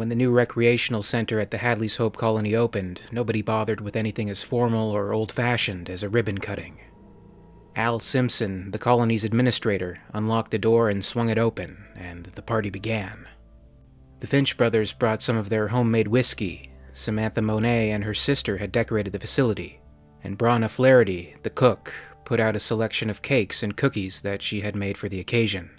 When the new recreational center at the Hadley's Hope colony opened, nobody bothered with anything as formal or old fashioned as a ribbon cutting. Al Simpson, the colony's administrator, unlocked the door and swung it open, and the party began. The Finch brothers brought some of their homemade whiskey. Samantha Monet and her sister had decorated the facility, and Brana Flaherty, the cook, put out a selection of cakes and cookies that she had made for the occasion.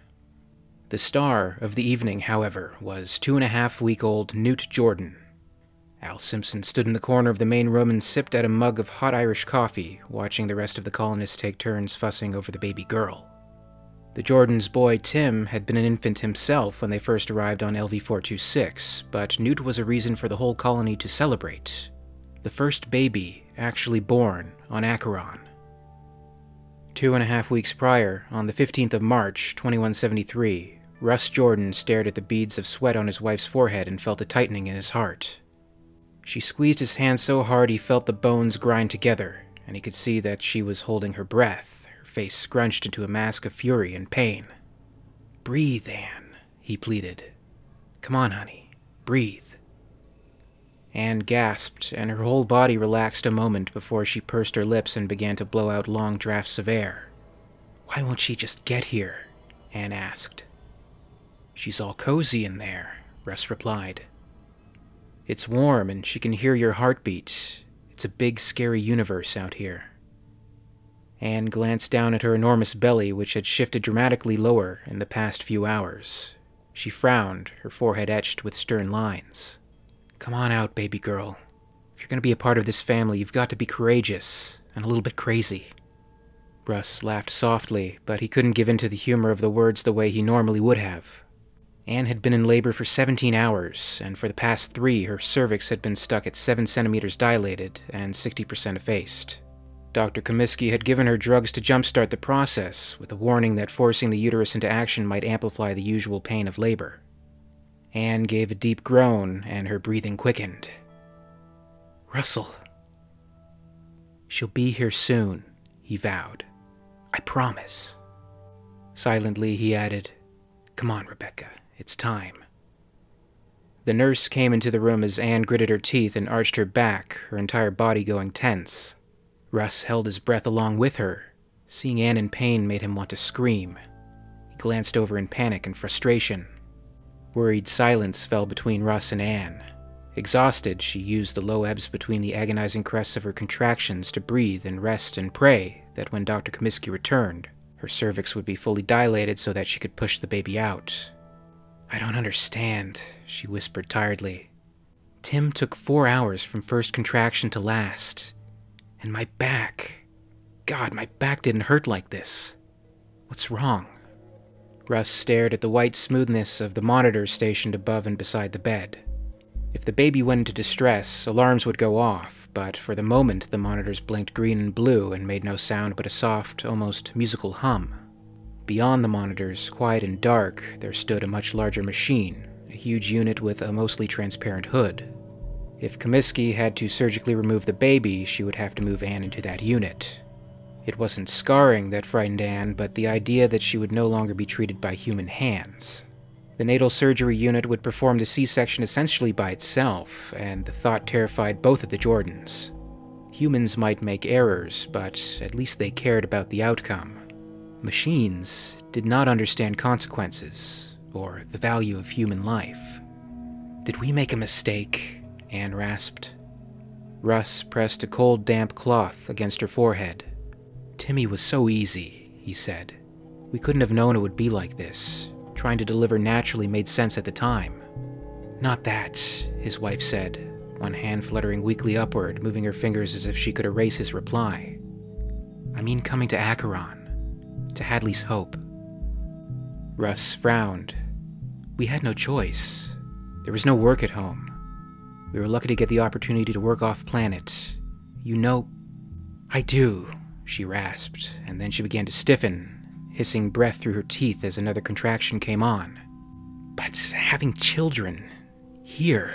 The star of the evening, however, was two and a half week old Newt Jordan. Al Simpson stood in the corner of the main room and sipped at a mug of hot Irish coffee, watching the rest of the colonists take turns fussing over the baby girl. The Jordan's boy Tim had been an infant himself when they first arrived on LV 426, but Newt was a reason for the whole colony to celebrate. The first baby actually born on Acheron. Two and a half weeks prior, on the 15th of March, 2173, Russ Jordan stared at the beads of sweat on his wife's forehead and felt a tightening in his heart. She squeezed his hand so hard he felt the bones grind together, and he could see that she was holding her breath her face scrunched into a mask of fury and pain. Breathe, Anne, he pleaded. Come on, honey, breathe. Anne gasped, and her whole body relaxed a moment before she pursed her lips and began to blow out long drafts of air. Why won't she just get here? Anne asked. She's all cozy in there, Russ replied. It's warm and she can hear your heartbeat. It's a big, scary universe out here. Anne glanced down at her enormous belly, which had shifted dramatically lower in the past few hours. She frowned, her forehead etched with stern lines. Come on out, baby girl. If you're going to be a part of this family, you've got to be courageous and a little bit crazy. Russ laughed softly, but he couldn't give in to the humor of the words the way he normally would have. Anne had been in labor for 17 hours, and for the past three, her cervix had been stuck at 7 centimeters dilated and 60% effaced. Dr. Comiskey had given her drugs to jumpstart the process, with a warning that forcing the uterus into action might amplify the usual pain of labor. Anne gave a deep groan, and her breathing quickened. Russell. She'll be here soon, he vowed. I promise. Silently, he added, Come on, Rebecca, it's time. The nurse came into the room as Anne gritted her teeth and arched her back, her entire body going tense. Russ held his breath along with her. Seeing Anne in pain made him want to scream. He glanced over in panic and frustration. Worried silence fell between Russ and Anne. Exhausted, she used the low ebbs between the agonizing crests of her contractions to breathe and rest and pray that when Dr. Comiskey returned, her cervix would be fully dilated so that she could push the baby out. I don't understand, she whispered tiredly. Tim took four hours from first contraction to last. And my back. God, my back didn't hurt like this. What's wrong? Russ stared at the white smoothness of the monitors stationed above and beside the bed. If the baby went into distress, alarms would go off, but for the moment the monitors blinked green and blue and made no sound but a soft, almost musical hum. Beyond the monitors, quiet and dark, there stood a much larger machine, a huge unit with a mostly transparent hood. If Comiskey had to surgically remove the baby, she would have to move Anne into that unit. It wasn't scarring that frightened Anne, but the idea that she would no longer be treated by human hands. The natal surgery unit would perform the C section essentially by itself, and the thought terrified both of the Jordans. Humans might make errors, but at least they cared about the outcome. Machines did not understand consequences, or the value of human life. Did we make a mistake? Anne rasped. Russ pressed a cold, damp cloth against her forehead. Timmy was so easy, he said. We couldn't have known it would be like this. Trying to deliver naturally made sense at the time. Not that, his wife said, one hand fluttering weakly upward, moving her fingers as if she could erase his reply. I mean coming to Acheron, to Hadley's Hope. Russ frowned. We had no choice. There was no work at home. We were lucky to get the opportunity to work off planet. You know. I do, she rasped, and then she began to stiffen, hissing breath through her teeth as another contraction came on. But having children. here.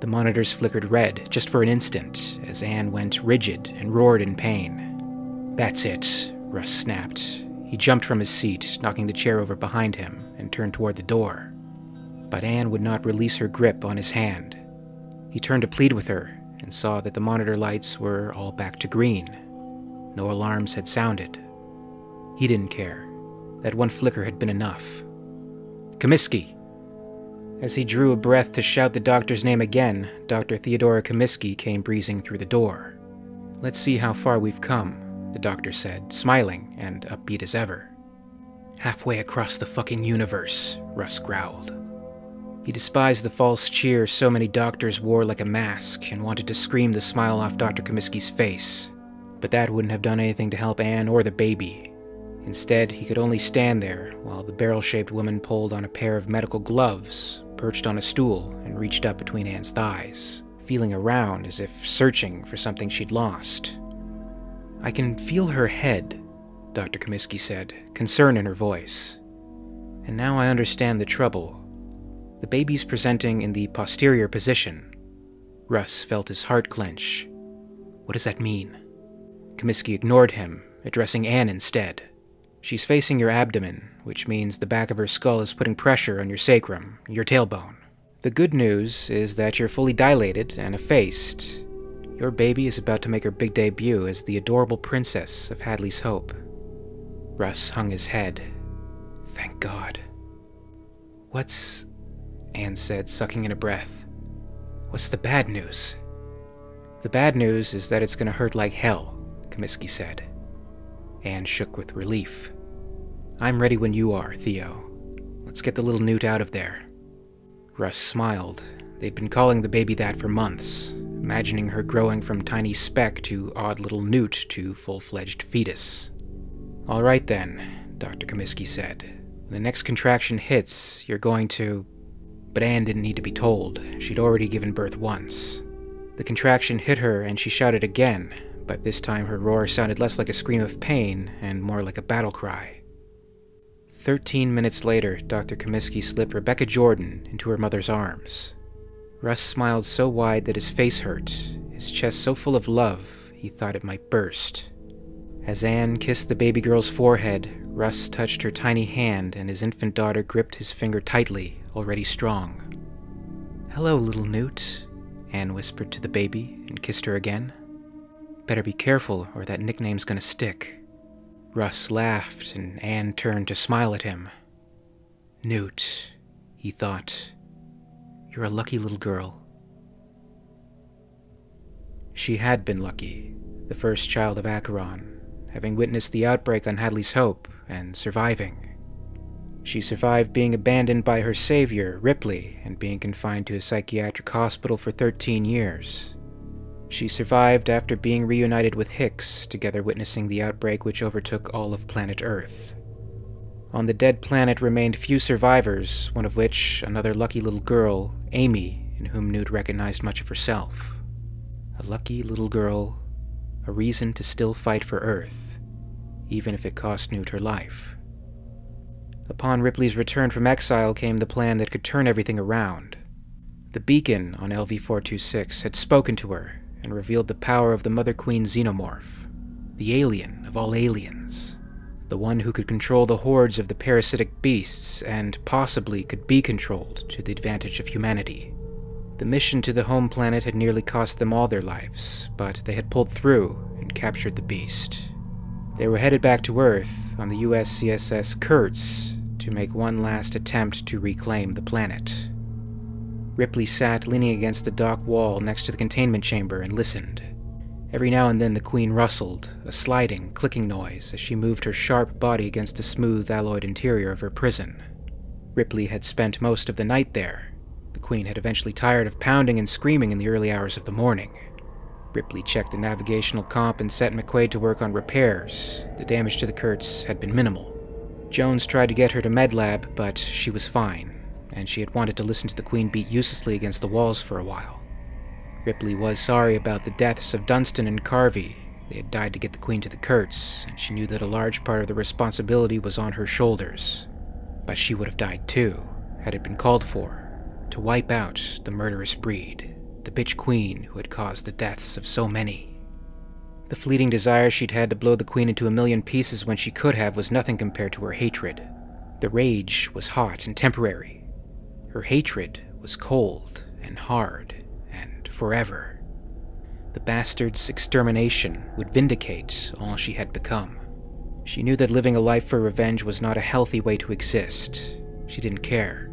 The monitors flickered red just for an instant as Anne went rigid and roared in pain. That's it, Russ snapped. He jumped from his seat, knocking the chair over behind him, and turned toward the door. But Anne would not release her grip on his hand. He turned to plead with her and saw that the monitor lights were all back to green. No alarms had sounded. He didn't care. That one flicker had been enough. Comiskey! As he drew a breath to shout the doctor's name again, Dr. Theodora Comiskey came breezing through the door. Let's see how far we've come, the doctor said, smiling and upbeat as ever. Halfway across the fucking universe, Russ growled. He despised the false cheer so many doctors wore like a mask and wanted to scream the smile off Dr. Comiskey's face. But that wouldn't have done anything to help Anne or the baby. Instead, he could only stand there while the barrel shaped woman pulled on a pair of medical gloves, perched on a stool, and reached up between Anne's thighs, feeling around as if searching for something she'd lost. I can feel her head, Dr. Comiskey said, concern in her voice. And now I understand the trouble. The baby's presenting in the posterior position. Russ felt his heart clench. What does that mean? Comiskey ignored him, addressing Anne instead. She's facing your abdomen, which means the back of her skull is putting pressure on your sacrum, your tailbone. The good news is that you're fully dilated and effaced. Your baby is about to make her big debut as the adorable princess of Hadley's Hope. Russ hung his head. Thank God. What's. Anne said, sucking in a breath. What's the bad news? The bad news is that it's going to hurt like hell, Comiskey said. Anne shook with relief. I'm ready when you are, Theo. Let's get the little newt out of there. Russ smiled. They'd been calling the baby that for months, imagining her growing from tiny speck to odd little newt to full fledged fetus. All right then, Dr. Comiskey said. When the next contraction hits, you're going to. But Anne didn't need to be told. She'd already given birth once. The contraction hit her, and she shouted again, but this time her roar sounded less like a scream of pain and more like a battle cry. Thirteen minutes later, Dr. Comiskey slipped Rebecca Jordan into her mother's arms. Russ smiled so wide that his face hurt, his chest so full of love he thought it might burst. As Anne kissed the baby girl's forehead, Russ touched her tiny hand and his infant daughter gripped his finger tightly, already strong. Hello, little Newt, Anne whispered to the baby and kissed her again. Better be careful or that nickname's gonna stick. Russ laughed, and Anne turned to smile at him. Newt, he thought, you're a lucky little girl. She had been lucky, the first child of Acheron, having witnessed the outbreak on Hadley's Hope and surviving. She survived being abandoned by her savior, Ripley, and being confined to a psychiatric hospital for 13 years. She survived after being reunited with Hicks, together witnessing the outbreak which overtook all of planet Earth. On the dead planet remained few survivors, one of which, another lucky little girl, Amy, in whom Newt recognized much of herself. A lucky little girl, a reason to still fight for Earth, even if it cost Newt her life. Upon Ripley's return from exile came the plan that could turn everything around. The beacon on LV 426 had spoken to her and revealed the power of the Mother Queen Xenomorph, the alien of all aliens, the one who could control the hordes of the parasitic beasts and possibly could be controlled to the advantage of humanity. The mission to the home planet had nearly cost them all their lives, but they had pulled through and captured the beast. They were headed back to Earth on the USCSS Kurtz to make one last attempt to reclaim the planet. Ripley sat leaning against the dock wall next to the containment chamber and listened. Every now and then the Queen rustled, a sliding, clicking noise as she moved her sharp body against the smooth alloyed interior of her prison. Ripley had spent most of the night there. The Queen had eventually tired of pounding and screaming in the early hours of the morning. Ripley checked the navigational comp and set McQuaid to work on repairs. The damage to the Kurtz had been minimal. Jones tried to get her to MedLab, but she was fine and she had wanted to listen to the Queen beat uselessly against the walls for a while. Ripley was sorry about the deaths of Dunstan and Carvey. They had died to get the Queen to the Kurtz, and she knew that a large part of the responsibility was on her shoulders. But she would have died too, had it been called for, to wipe out the murderous breed, the bitch queen who had caused the deaths of so many. The fleeting desire she'd had to blow the queen into a million pieces when she could have was nothing compared to her hatred. The rage was hot and temporary, Her hatred was cold and hard forever. The bastard's extermination would vindicate all she had become. She knew that living a life for revenge was not a healthy way to exist. She didn't care.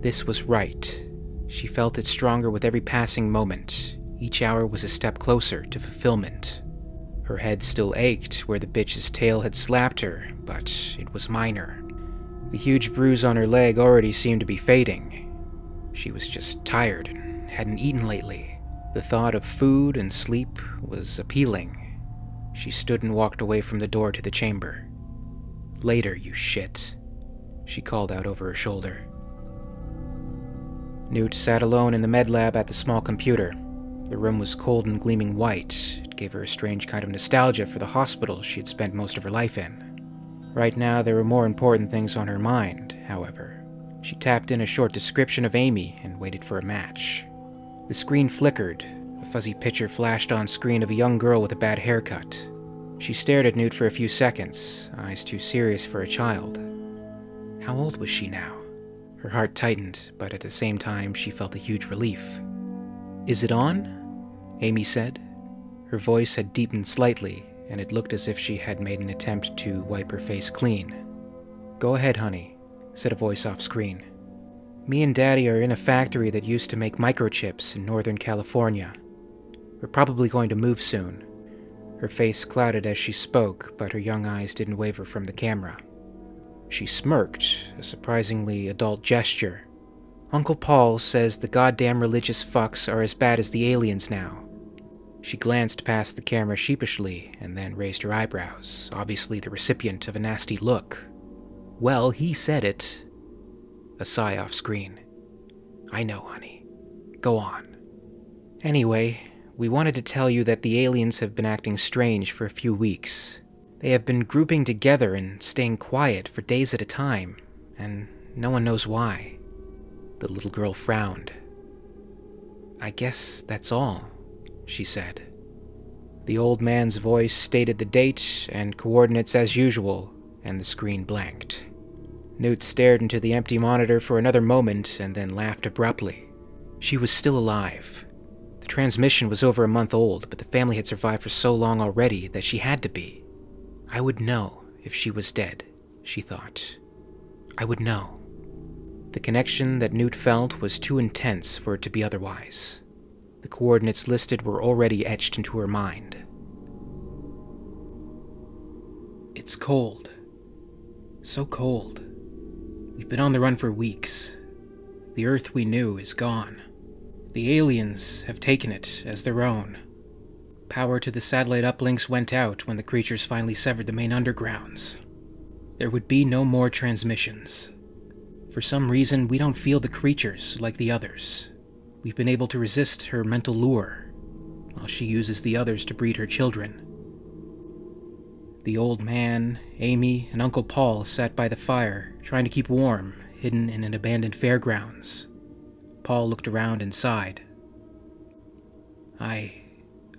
This was right. She felt it stronger with every passing moment. Each hour was a step closer to fulfillment. Her head still ached where the bitch's tail had slapped her, but it was minor. The huge bruise on her leg already seemed to be fading. She was just tired and hadn't eaten lately. The thought of food and sleep was appealing. She stood and walked away from the door to the chamber. Later, you shit, she called out over her shoulder. Newt sat alone in the med lab at the small computer. The room was cold and gleaming white. It gave her a strange kind of nostalgia for the hospital she had spent most of her life in. Right now, there were more important things on her mind, however. She tapped in a short description of Amy and waited for a match. The screen flickered. A fuzzy picture flashed on screen of a young girl with a bad haircut. She stared at Newt for a few seconds, eyes too serious for a child. How old was she now? Her heart tightened, but at the same time, she felt a huge relief. Is it on? Amy said. Her voice had deepened slightly, and it looked as if she had made an attempt to wipe her face clean. Go ahead, honey, said a voice off screen. Me and Daddy are in a factory that used to make microchips in Northern California. We're probably going to move soon. Her face clouded as she spoke, but her young eyes didn't waver from the camera. She smirked, a surprisingly adult gesture. Uncle Paul says the goddamn religious fucks are as bad as the aliens now. She glanced past the camera sheepishly and then raised her eyebrows, obviously the recipient of a nasty look. Well, he said it. A sigh off screen. I know, honey. Go on. Anyway, we wanted to tell you that the aliens have been acting strange for a few weeks. They have been grouping together and staying quiet for days at a time, and no one knows why. The little girl frowned. I guess that's all, she said. The old man's voice stated the date and coordinates as usual, and the screen blanked. Newt stared into the empty monitor for another moment and then laughed abruptly. She was still alive. The transmission was over a month old, but the family had survived for so long already that she had to be. I would know if she was dead, she thought. I would know. The connection that Newt felt was too intense for it to be otherwise. The coordinates listed were already etched into her mind. It's cold. So cold. We've been on the run for weeks. The Earth we knew is gone. The aliens have taken it as their own. Power to the satellite uplinks went out when the creatures finally severed the main undergrounds. There would be no more transmissions. For some reason, we don't feel the creatures like the others. We've been able to resist her mental lure, while she uses the others to breed her children. The old man, Amy, and Uncle Paul sat by the fire, trying to keep warm, hidden in an abandoned fairgrounds. Paul looked around and sighed. I.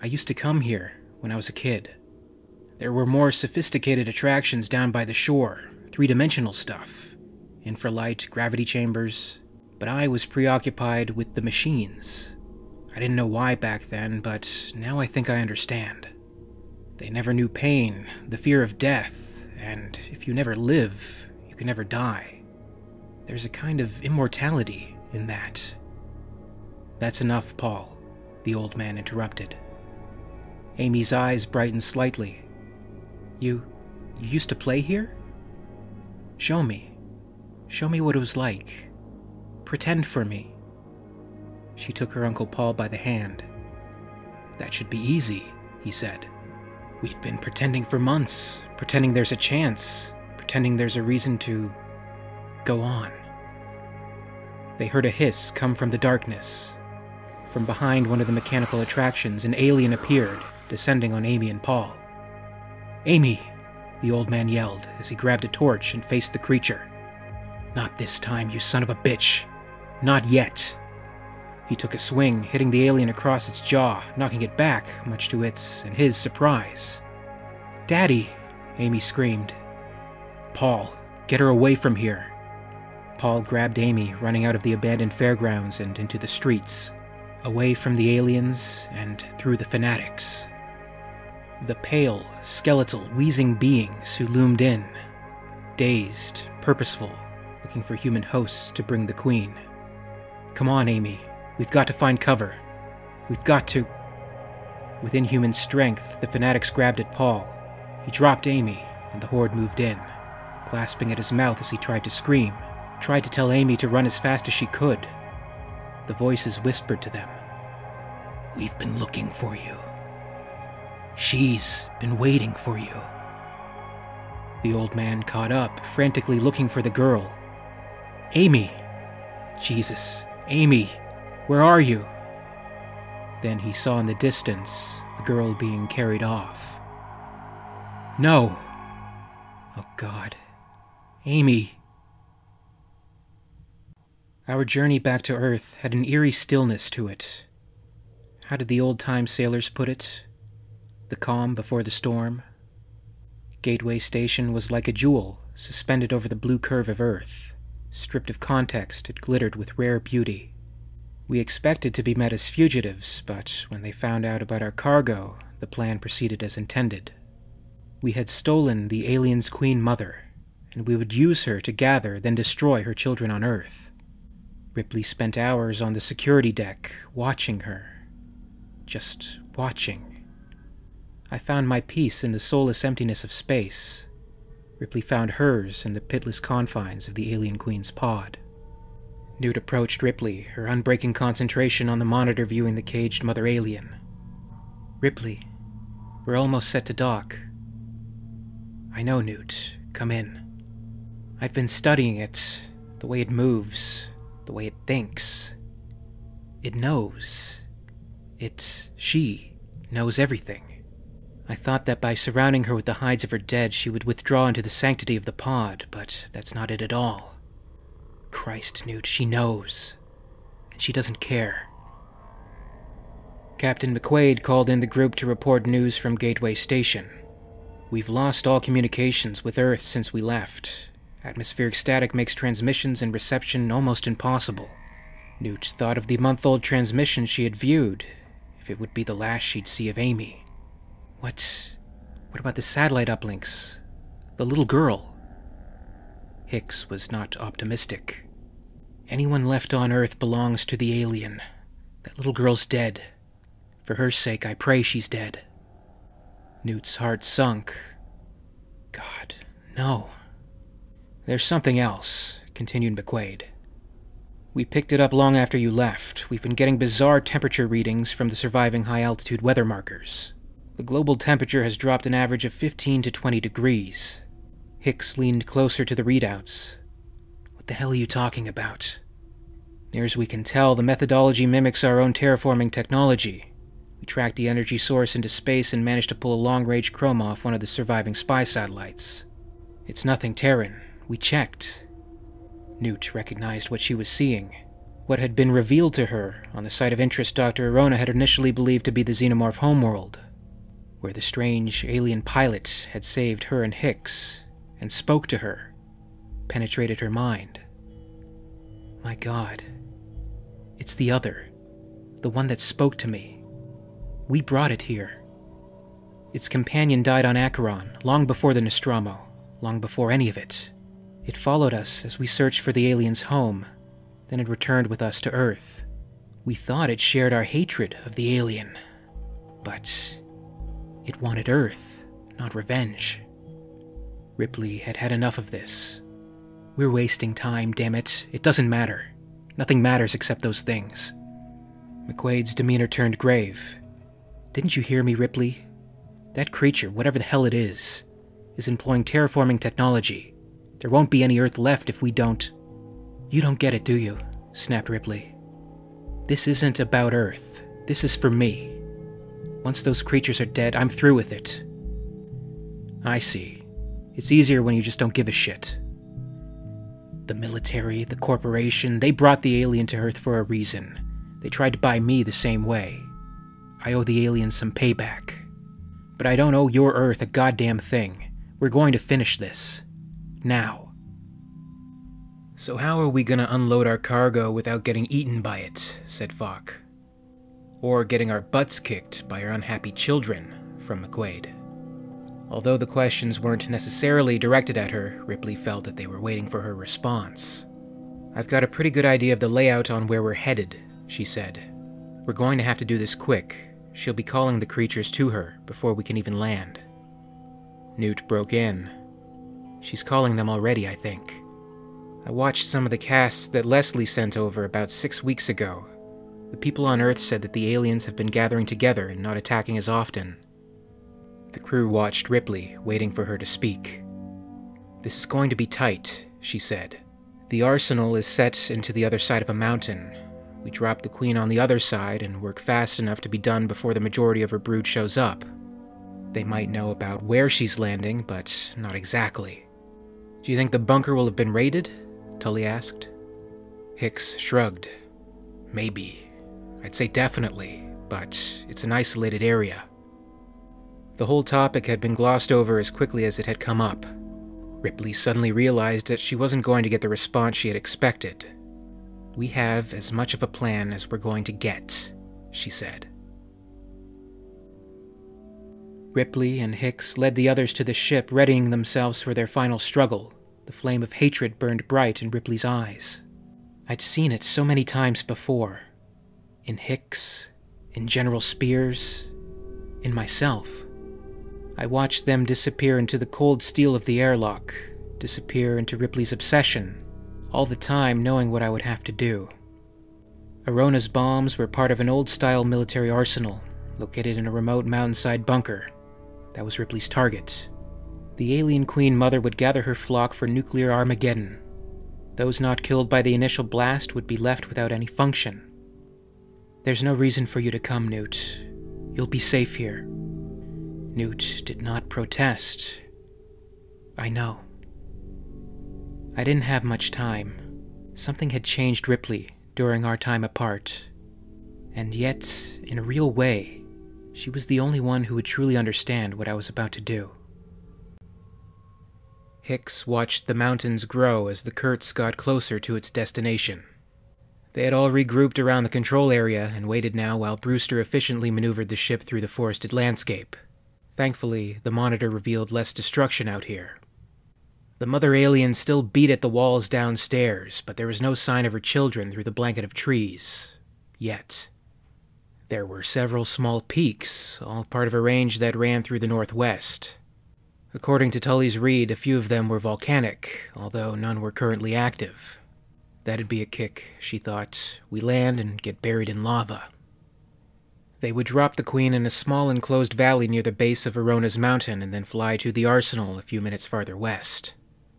I used to come here when I was a kid. There were more sophisticated attractions down by the shore, three dimensional stuff infralight, gravity chambers. But I was preoccupied with the machines. I didn't know why back then, but now I think I understand. They never knew pain, the fear of death, and if you never live, you can never die. There's a kind of immortality in that. That's enough, Paul, the old man interrupted. Amy's eyes brightened slightly. You. you used to play here? Show me. Show me what it was like. Pretend for me. She took her Uncle Paul by the hand. That should be easy, he said. We've been pretending for months, pretending there's a chance, pretending there's a reason to go on. They heard a hiss come from the darkness. From behind one of the mechanical attractions, an alien appeared, descending on Amy and Paul. Amy, the old man yelled as he grabbed a torch and faced the creature. Not this time, you son of a bitch. Not yet. He took a swing, hitting the alien across its jaw, knocking it back, much to its and his surprise. Daddy, Amy screamed. Paul, get her away from here. Paul grabbed Amy, running out of the abandoned fairgrounds and into the streets, away from the aliens and through the fanatics. The pale, skeletal, wheezing beings who loomed in, dazed, purposeful, looking for human hosts to bring the Queen. Come on, Amy. We've got to find cover. We've got to. With inhuman strength, the fanatics grabbed at Paul. He dropped Amy, and the horde moved in, clasping at his mouth as he tried to scream, tried to tell Amy to run as fast as she could. The voices whispered to them We've been looking for you. She's been waiting for you. The old man caught up, frantically looking for the girl. Amy! Jesus, Amy, where are you? Then he saw in the distance the girl being carried off. No! Oh God. Amy! Our journey back to Earth had an eerie stillness to it. How did the old time sailors put it? The calm before the storm? Gateway Station was like a jewel suspended over the blue curve of Earth. Stripped of context, it glittered with rare beauty. We expected to be met as fugitives, but when they found out about our cargo, the plan proceeded as intended. We had stolen the alien's queen mother, and we would use her to gather, then destroy her children on Earth. Ripley spent hours on the security deck, watching her. Just watching. I found my peace in the soulless emptiness of space. Ripley found hers in the pitless confines of the alien queen's pod. Newt approached Ripley, her unbreaking concentration on the monitor viewing the caged mother alien. Ripley, we're almost set to dock. I know, Newt. Come in. I've been studying it, the way it moves, the way it thinks. It knows. It, she, knows everything. I thought that by surrounding her with the hides of her dead, she would withdraw into the sanctity of the pod, but that's not it at all. Christ, Newt, she knows. And she doesn't care. Captain McQuaid called in the group to report news from Gateway Station. We've lost all communications with Earth since we left. Atmospheric static makes transmissions and reception almost impossible. Newt thought of the month old transmission she had viewed, if it would be the last she'd see of Amy. What. What about the satellite uplinks? The little girl? Hicks was not optimistic. Anyone left on Earth belongs to the alien. That little girl's dead. For her sake, I pray she's dead. Newt's heart sunk. God, no. There's something else, continued McQuaid. We picked it up long after you left. We've been getting bizarre temperature readings from the surviving high altitude weather markers. The global temperature has dropped an average of 15 to 20 degrees. Hicks leaned closer to the readouts. What the hell are you talking about? Near as we can tell, the methodology mimics our own terraforming technology. We tracked the energy source into space and managed to pull a long range chrome off one of the surviving spy satellites. It's nothing Terran. We checked. Newt recognized what she was seeing. What had been revealed to her on the site of interest Dr. Arona had initially believed to be the xenomorph homeworld, where the strange alien pilot had saved her and Hicks and spoke to her, penetrated her mind. My god. It's the other. The one that spoke to me. We brought it here. Its companion died on Acheron, long before the Nostromo, long before any of it. It followed us as we searched for the alien's home, then it returned with us to Earth. We thought it shared our hatred of the alien, but it wanted Earth, not revenge. Ripley had had enough of this. We're wasting time, damn it. It doesn't matter. Nothing matters except those things. McQuaid's demeanor turned grave. Didn't you hear me, Ripley? That creature, whatever the hell it is, is employing terraforming technology. There won't be any Earth left if we don't. You don't get it, do you? snapped Ripley. This isn't about Earth. This is for me. Once those creatures are dead, I'm through with it. I see. It's easier when you just don't give a shit. The military, the corporation, they brought the alien to Earth for a reason. They tried to buy me the same way. I owe the aliens some payback. But I don't owe your Earth a goddamn thing. We're going to finish this. Now. So, how are we gonna unload our cargo without getting eaten by it? said Falk. Or getting our butts kicked by our unhappy children, from McQuaid. Although the questions weren't necessarily directed at her, Ripley felt that they were waiting for her response. I've got a pretty good idea of the layout on where we're headed, she said. We're going to have to do this quick. She'll be calling the creatures to her before we can even land. Newt broke in. She's calling them already, I think. I watched some of the casts that Leslie sent over about six weeks ago. The people on Earth said that the aliens have been gathering together and not attacking as often. The crew watched Ripley, waiting for her to speak. This is going to be tight, she said. The arsenal is set into the other side of a mountain. We drop the Queen on the other side and work fast enough to be done before the majority of her brood shows up. They might know about where she's landing, but not exactly. Do you think the bunker will have been raided? Tully asked. Hicks shrugged. Maybe. I'd say definitely, but it's an isolated area. The whole topic had been glossed over as quickly as it had come up. Ripley suddenly realized that she wasn't going to get the response she had expected. We have as much of a plan as we're going to get, she said. Ripley and Hicks led the others to the ship, readying themselves for their final struggle. The flame of hatred burned bright in Ripley's eyes. I'd seen it so many times before. In Hicks, in General Spears, in myself. I watched them disappear into the cold steel of the airlock, disappear into Ripley's obsession, all the time knowing what I would have to do. Arona's bombs were part of an old style military arsenal located in a remote mountainside bunker. That was Ripley's target. The alien queen mother would gather her flock for nuclear Armageddon. Those not killed by the initial blast would be left without any function. There's no reason for you to come, Newt. You'll be safe here. Newt did not protest. I know. I didn't have much time. Something had changed Ripley during our time apart. And yet, in a real way, she was the only one who would truly understand what I was about to do. Hicks watched the mountains grow as the Kurtz got closer to its destination. They had all regrouped around the control area and waited now while Brewster efficiently maneuvered the ship through the forested landscape. Thankfully, the monitor revealed less destruction out here. The mother alien still beat at the walls downstairs, but there was no sign of her children through the blanket of trees. Yet. There were several small peaks, all part of a range that ran through the northwest. According to Tully's read, a few of them were volcanic, although none were currently active. That'd be a kick, she thought. We land and get buried in lava. They would drop the Queen in a small enclosed valley near the base of Arona's mountain and then fly to the arsenal a few minutes farther west.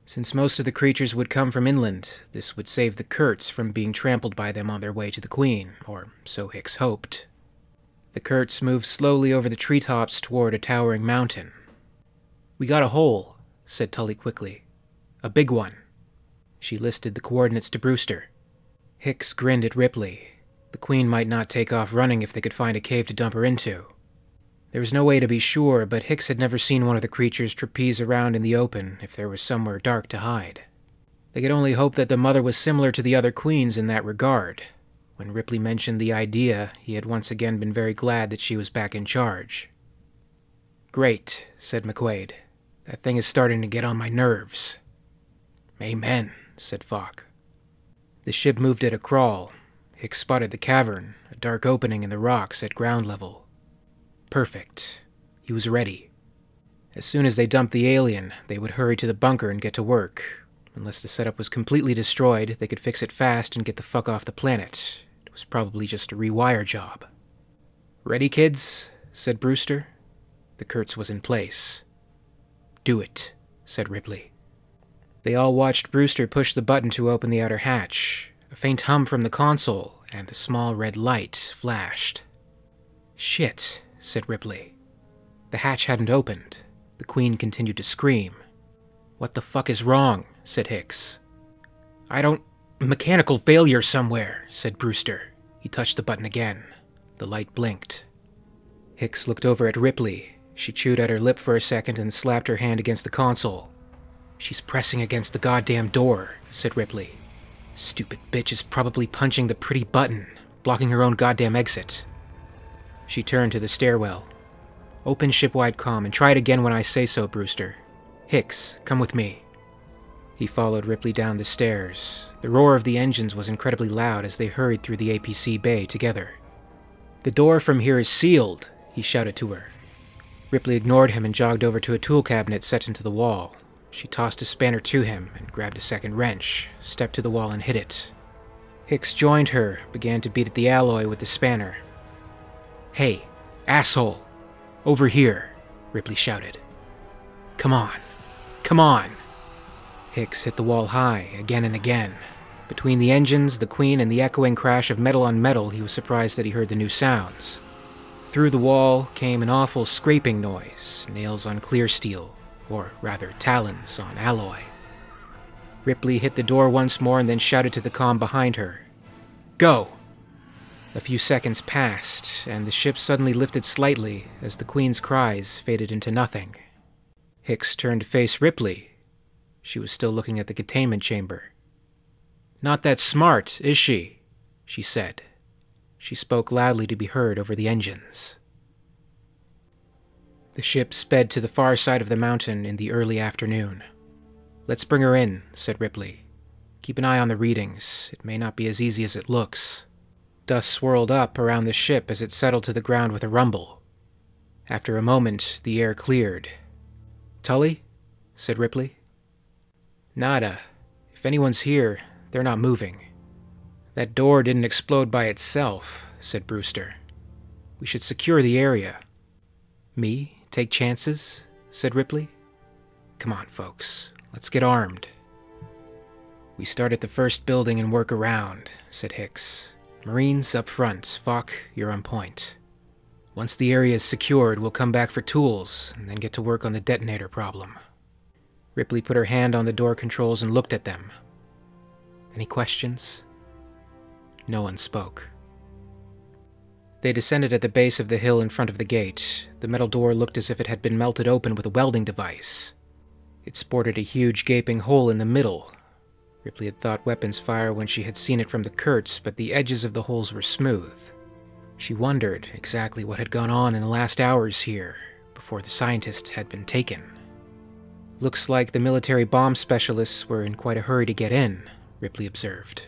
Since most of the creatures would come from inland, this would save the Kurtz from being trampled by them on their way to the Queen, or so Hicks hoped. The Kurtz moved slowly over the treetops toward a towering mountain. We got a hole, said Tully quickly. A big one. She listed the coordinates to Brewster. Hicks grinned at Ripley, the Queen might not take off running if they could find a cave to dump her into. There was no way to be sure, but Hicks had never seen one of the creatures trapeze around in the open if there was somewhere dark to hide. They could only hope that the mother was similar to the other queens in that regard. When Ripley mentioned the idea, he had once again been very glad that she was back in charge. Great, said McQuaid. That thing is starting to get on my nerves. Amen, said Falk. The ship moved at a crawl, Hicks spotted the cavern, a dark opening in the rocks at ground level. Perfect. He was ready. As soon as they dumped the alien, they would hurry to the bunker and get to work. Unless the setup was completely destroyed, they could fix it fast and get the fuck off the planet. It was probably just a rewire job. Ready, kids? said Brewster. The Kurtz was in place. Do it, said Ripley. They all watched Brewster push the button to open the outer hatch. A faint hum from the console, and a small red light flashed. Shit, said Ripley. The hatch hadn't opened. The Queen continued to scream. What the fuck is wrong? said Hicks. I don't. Mechanical failure somewhere, said Brewster. He touched the button again. The light blinked. Hicks looked over at Ripley. She chewed at her lip for a second and slapped her hand against the console. She's pressing against the goddamn door, said Ripley. Stupid bitch is probably punching the pretty button, blocking her own goddamn exit. She turned to the stairwell. Open shipwide comm and try it again when I say so, Brewster. Hicks, come with me. He followed Ripley down the stairs. The roar of the engines was incredibly loud as they hurried through the APC bay together. The door from here is sealed, he shouted to her. Ripley ignored him and jogged over to a tool cabinet set into the wall. She tossed a spanner to him and grabbed a second wrench, stepped to the wall and hit it. Hicks joined her, began to beat at the alloy with the spanner. Hey, asshole! Over here, Ripley shouted. Come on, come on! Hicks hit the wall high, again and again. Between the engines, the queen, and the echoing crash of metal on metal, he was surprised that he heard the new sounds. Through the wall came an awful scraping noise, nails on clear steel, or rather talons on alloy. Ripley hit the door once more and then shouted to the com behind her. Go! A few seconds passed, and the ship suddenly lifted slightly as the Queen's cries faded into nothing. Hicks turned to face Ripley. She was still looking at the containment chamber. Not that smart, is she? she said. She spoke loudly to be heard over the engines. The ship sped to the far side of the mountain in the early afternoon. Let's bring her in, said Ripley. Keep an eye on the readings. It may not be as easy as it looks. Dust swirled up around the ship as it settled to the ground with a rumble. After a moment, the air cleared. Tully? said Ripley. Nada. If anyone's here, they're not moving. That door didn't explode by itself, said Brewster. We should secure the area. Me? Take chances? said Ripley. Come on, folks. Let's get armed. We start at the first building and work around, said Hicks. Marines up front. Falk, you're on point. Once the area is secured, we'll come back for tools, and then get to work on the detonator problem. Ripley put her hand on the door controls and looked at them. Any questions? No one spoke. They descended at the base of the hill in front of the gate. The metal door looked as if it had been melted open with a welding device. It sported a huge gaping hole in the middle. Ripley had thought weapons fire when she had seen it from the Kurtz, but the edges of the holes were smooth. She wondered exactly what had gone on in the last hours here, before the scientist had been taken. Looks like the military bomb specialists were in quite a hurry to get in, Ripley observed.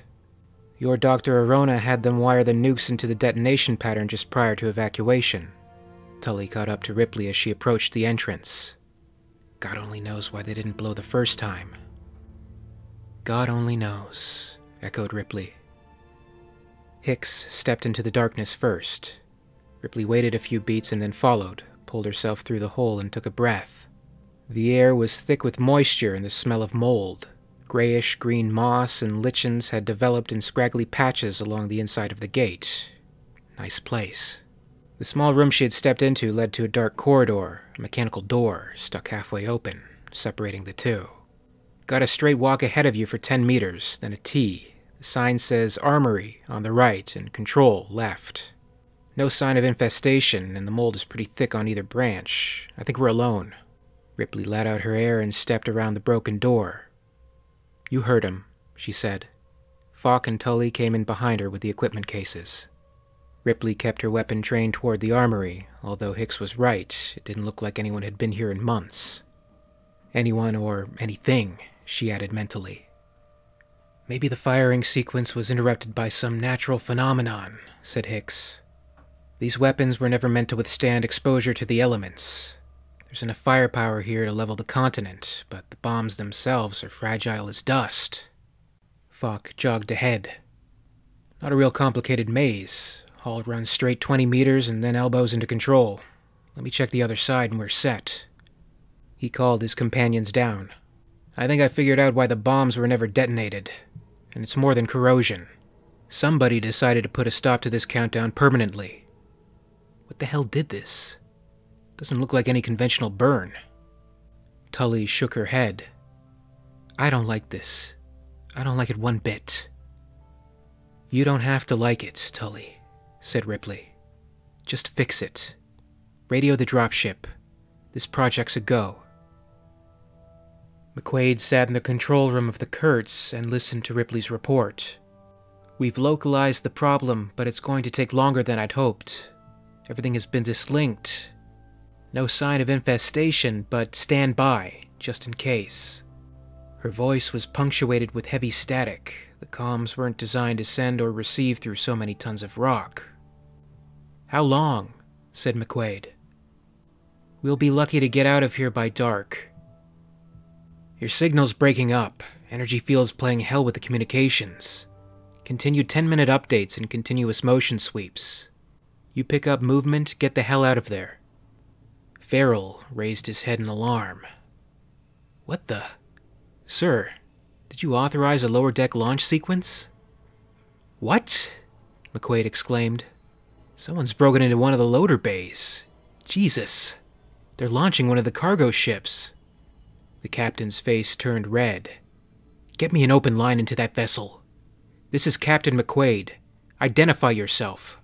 Your Dr. Arona had them wire the nukes into the detonation pattern just prior to evacuation. Tully caught up to Ripley as she approached the entrance. God only knows why they didn't blow the first time. God only knows, echoed Ripley. Hicks stepped into the darkness first. Ripley waited a few beats and then followed, pulled herself through the hole, and took a breath. The air was thick with moisture and the smell of mold. Grayish green moss and lichens had developed in scraggly patches along the inside of the gate. Nice place. The small room she had stepped into led to a dark corridor, a mechanical door stuck halfway open, separating the two. Got a straight walk ahead of you for 10 meters, then a T. The sign says Armory on the right and Control left. No sign of infestation, and the mold is pretty thick on either branch. I think we're alone. Ripley let out her air and stepped around the broken door, you heard him, she said. Falk and Tully came in behind her with the equipment cases. Ripley kept her weapon trained toward the armory, although Hicks was right, it didn't look like anyone had been here in months. Anyone or anything, she added mentally. Maybe the firing sequence was interrupted by some natural phenomenon, said Hicks. These weapons were never meant to withstand exposure to the elements. There's enough firepower here to level the continent, but the bombs themselves are fragile as dust. Falk jogged ahead. Not a real complicated maze. Hull runs straight 20 meters and then elbows into control. Let me check the other side and we're set. He called his companions down. I think I figured out why the bombs were never detonated. And it's more than corrosion. Somebody decided to put a stop to this countdown permanently. What the hell did this? Doesn't look like any conventional burn. Tully shook her head. I don't like this. I don't like it one bit. You don't have to like it, Tully, said Ripley. Just fix it. Radio the dropship. This project's a go. McQuaid sat in the control room of the Kurtz and listened to Ripley's report. We've localized the problem, but it's going to take longer than I'd hoped. Everything has been dislinked. No sign of infestation, but stand by, just in case. Her voice was punctuated with heavy static. The comms weren't designed to send or receive through so many tons of rock. How long? said McQuaid. We'll be lucky to get out of here by dark. Your signal's breaking up. Energy field's playing hell with the communications. Continue 10 minute updates and continuous motion sweeps. You pick up movement, get the hell out of there. Farrell raised his head in alarm. What the? Sir, did you authorize a lower deck launch sequence? What? McQuaid exclaimed. Someone's broken into one of the loader bays. Jesus. They're launching one of the cargo ships. The captain's face turned red. Get me an open line into that vessel. This is Captain McQuaid. Identify yourself.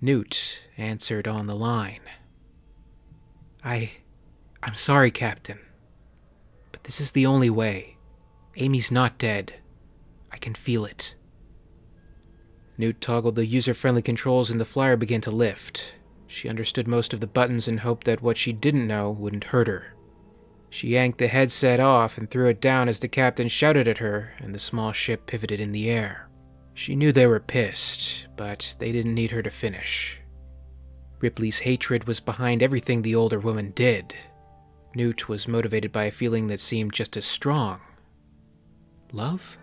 Newt answered on the line. I. I'm sorry, Captain. But this is the only way. Amy's not dead. I can feel it. Newt toggled the user friendly controls and the flyer began to lift. She understood most of the buttons and hoped that what she didn't know wouldn't hurt her. She yanked the headset off and threw it down as the captain shouted at her, and the small ship pivoted in the air. She knew they were pissed, but they didn't need her to finish. Ripley's hatred was behind everything the older woman did. Newt was motivated by a feeling that seemed just as strong. Love?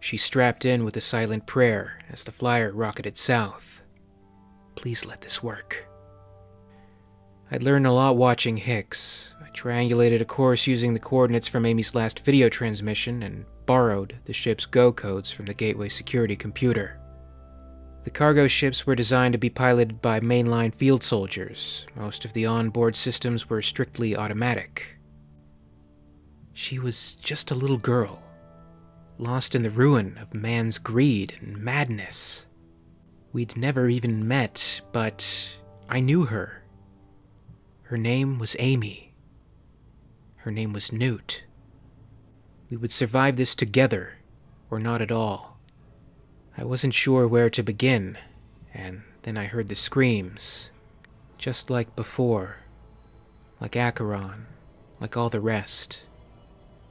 She strapped in with a silent prayer as the flyer rocketed south. Please let this work. I'd learned a lot watching Hicks, I triangulated a course using the coordinates from Amy's last video transmission, and borrowed the ship's Go codes from the Gateway security computer. The cargo ships were designed to be piloted by mainline field soldiers. Most of the onboard systems were strictly automatic. She was just a little girl, lost in the ruin of man's greed and madness. We'd never even met, but I knew her. Her name was Amy. Her name was Newt. We would survive this together, or not at all. I wasn't sure where to begin, and then I heard the screams. Just like before. Like Acheron. Like all the rest.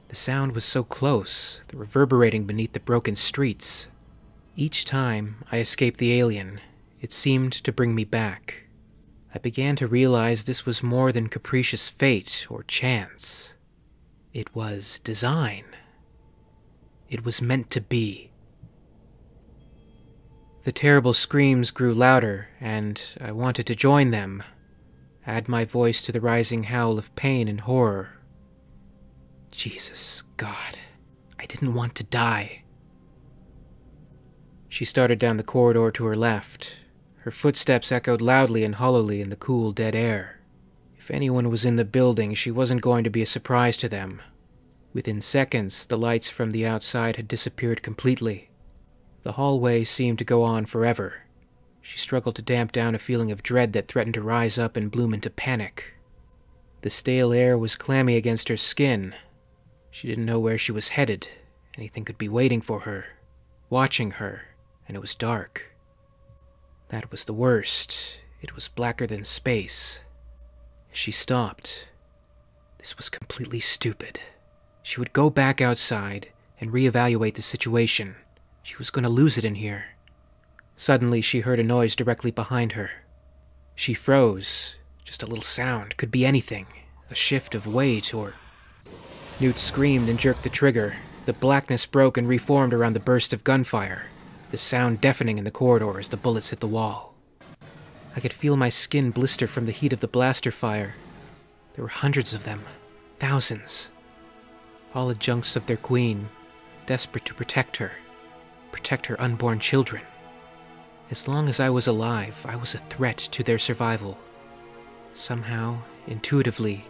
The sound was so close, the reverberating beneath the broken streets. Each time I escaped the alien, it seemed to bring me back. I began to realize this was more than capricious fate or chance. It was design. It was meant to be. The terrible screams grew louder, and I wanted to join them, add my voice to the rising howl of pain and horror. Jesus, God, I didn't want to die. She started down the corridor to her left, her footsteps echoed loudly and hollowly in the cool, dead air. If anyone was in the building, she wasn't going to be a surprise to them. Within seconds, the lights from the outside had disappeared completely. The hallway seemed to go on forever. She struggled to damp down a feeling of dread that threatened to rise up and bloom into panic. The stale air was clammy against her skin. She didn't know where she was headed. Anything could be waiting for her, watching her, and it was dark. That was the worst. It was blacker than space. She stopped. This was completely stupid. She would go back outside and reevaluate the situation. She was going to lose it in here. Suddenly, she heard a noise directly behind her. She froze. Just a little sound. Could be anything. A shift of weight or. Newt screamed and jerked the trigger. The blackness broke and reformed around the burst of gunfire the sound deafening in the corridor as the bullets hit the wall. I could feel my skin blister from the heat of the blaster fire. There were hundreds of them, thousands. All adjuncts of their queen, desperate to protect her, protect her unborn children. As long as I was alive, I was a threat to their survival. Somehow, intuitively,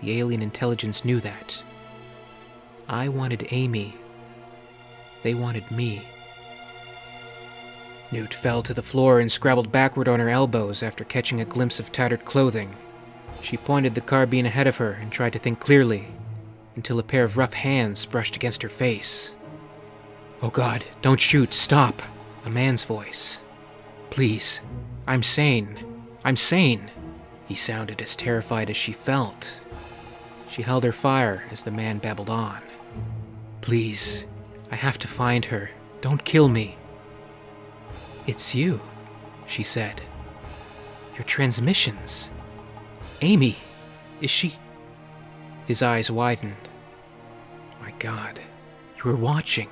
the alien intelligence knew that. I wanted Amy. They wanted me. Newt fell to the floor and scrabbled backward on her elbows after catching a glimpse of tattered clothing. She pointed the carbine ahead of her and tried to think clearly, until a pair of rough hands brushed against her face. Oh God, don't shoot, stop! A man's voice. Please, I'm sane. I'm sane. He sounded as terrified as she felt. She held her fire as the man babbled on. Please, I have to find her. Don't kill me. It's you, she said. Your transmissions. Amy, is she. His eyes widened. My God, you were watching.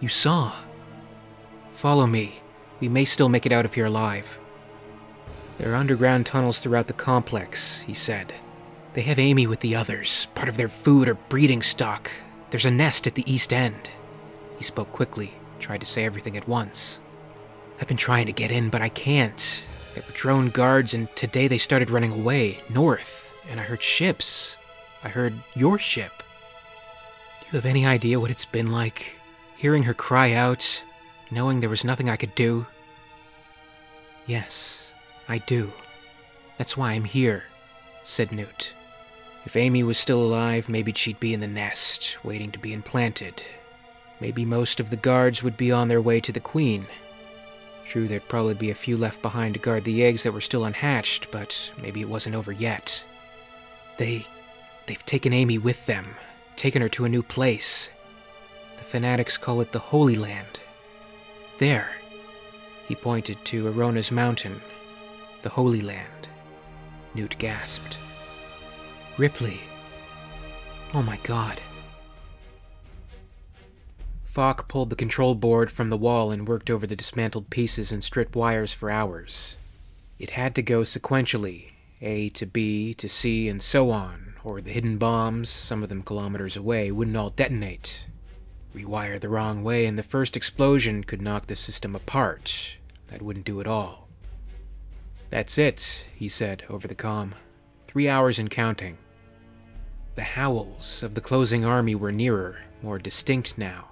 You saw. Follow me. We may still make it out of here alive. There are underground tunnels throughout the complex, he said. They have Amy with the others, part of their food or breeding stock. There's a nest at the east end. He spoke quickly, tried to say everything at once. I've been trying to get in, but I can't. There were drone guards, and today they started running away, north, and I heard ships. I heard your ship. Do you have any idea what it's been like? Hearing her cry out, knowing there was nothing I could do? Yes, I do. That's why I'm here, said Newt. If Amy was still alive, maybe she'd be in the nest, waiting to be implanted. Maybe most of the guards would be on their way to the Queen. True, there'd probably be a few left behind to guard the eggs that were still unhatched, but maybe it wasn't over yet. They. they've taken Amy with them, taken her to a new place. Fanatics call it the Holy Land. There. He pointed to Arona's mountain, the Holy Land. Newt gasped. Ripley. Oh my god. Falk pulled the control board from the wall and worked over the dismantled pieces and stripped wires for hours. It had to go sequentially A to B to C and so on, or the hidden bombs, some of them kilometers away, wouldn't all detonate. Rewire the wrong way, and the first explosion could knock the system apart. That wouldn't do at all. That's it, he said over the com. Three hours and counting. The howls of the closing army were nearer, more distinct now.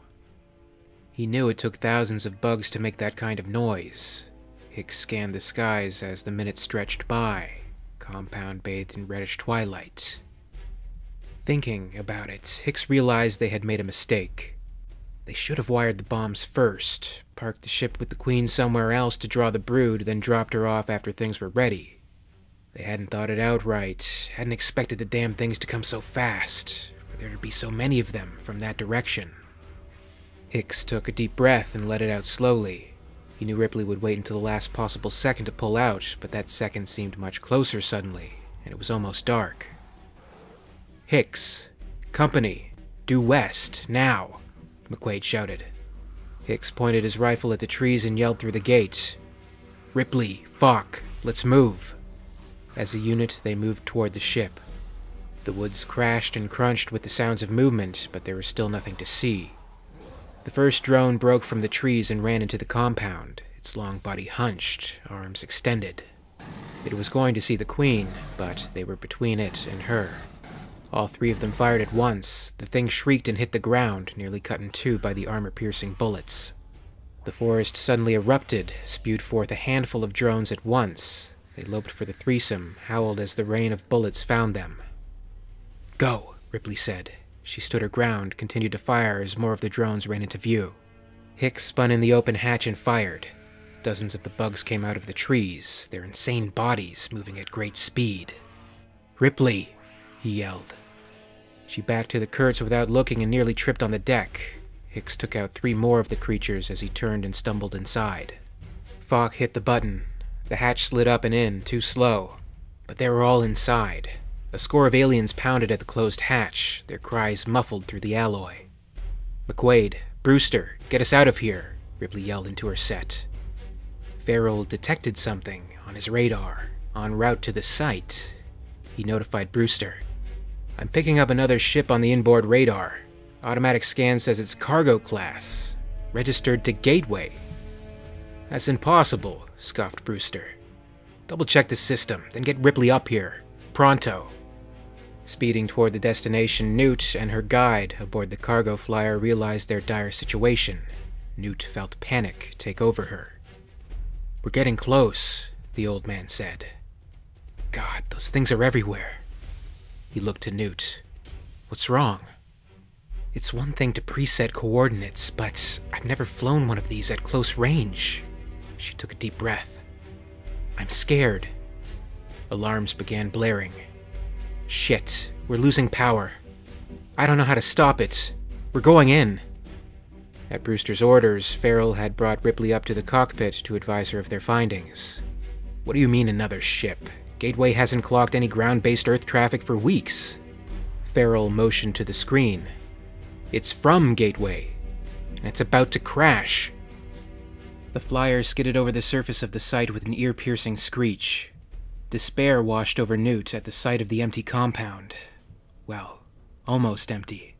He knew it took thousands of bugs to make that kind of noise. Hicks scanned the skies as the minutes stretched by, compound bathed in reddish twilight. Thinking about it, Hicks realized they had made a mistake. They should have wired the bombs first, parked the ship with the Queen somewhere else to draw the brood, then dropped her off after things were ready. They hadn't thought it out right, hadn't expected the damn things to come so fast, for there to be so many of them from that direction. Hicks took a deep breath and let it out slowly. He knew Ripley would wait until the last possible second to pull out, but that second seemed much closer suddenly, and it was almost dark. Hicks, company, due west, now, McQuaid shouted. Hicks pointed his rifle at the trees and yelled through the gates. Ripley, Falk, let's move. As a unit, they moved toward the ship. The woods crashed and crunched with the sounds of movement, but there was still nothing to see. The first drone broke from the trees and ran into the compound, its long body hunched, arms extended. It was going to see the Queen, but they were between it and her. All three of them fired at once. The thing shrieked and hit the ground, nearly cut in two by the armor piercing bullets. The forest suddenly erupted, spewed forth a handful of drones at once. They loped for the threesome, howled as the rain of bullets found them. Go, Ripley said, she stood her ground, continued to fire as more of the drones ran into view. Hicks spun in the open hatch and fired. Dozens of the bugs came out of the trees, their insane bodies moving at great speed. Ripley, he yelled. She backed to the Kurtz without looking and nearly tripped on the deck. Hicks took out three more of the creatures as he turned and stumbled inside. Falk hit the button. The hatch slid up and in, too slow. But they were all inside. A score of aliens pounded at the closed hatch, their cries muffled through the alloy. McQuaid, Brewster, get us out of here, Ripley yelled into her set. Farrell detected something on his radar, en route to the site. He notified Brewster. I'm picking up another ship on the inboard radar. Automatic scan says it's cargo class, registered to Gateway. That's impossible, scoffed Brewster. Double check the system, then get Ripley up here. Pronto. Speeding toward the destination, Newt and her guide aboard the cargo flyer realized their dire situation. Newt felt panic take over her. We're getting close, the old man said. God, those things are everywhere. He looked to Newt. What's wrong? It's one thing to preset coordinates, but I've never flown one of these at close range. She took a deep breath. I'm scared. Alarms began blaring. Shit, we're losing power. I don't know how to stop it. We're going in. At Brewster's orders, Farrell had brought Ripley up to the cockpit to advise her of their findings. What do you mean another ship? Gateway hasn't clocked any ground based Earth traffic for weeks. Farrell motioned to the screen. It's from Gateway, and it's about to crash. The flyer skidded over the surface of the site with an ear piercing screech. Despair washed over Newt at the sight of the empty compound. Well, almost empty.